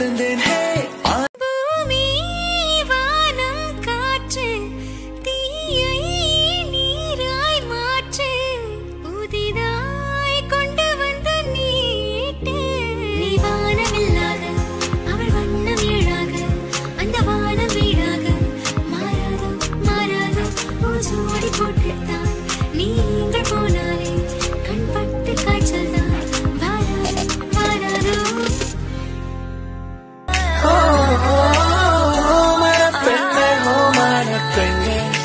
மறந்தேன் ஹே பூமி வானம் காற்று தீயை நீராய் மாற்று புதிதாய் கொண்டு வந்த நீட்டு. நீ வானம் இல்லாத அவள் வண்ணம் ஏழாக அந்த வானம் வீடாக நீ. singing